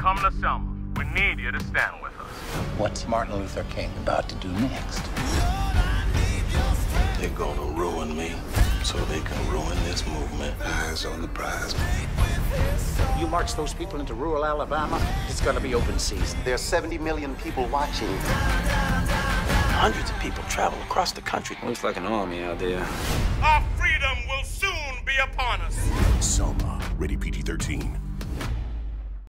come to Selma. We need you to stand with us. What's Martin Luther King about to do next? They're gonna ruin me so they can ruin this movement. Eyes on the prize. You march those people into rural Alabama, it's gonna be open season. There's 70 million people watching. Hundreds of people travel across the country. Looks like an army out there. Our freedom will soon be upon us. Selma, ready? PG 13.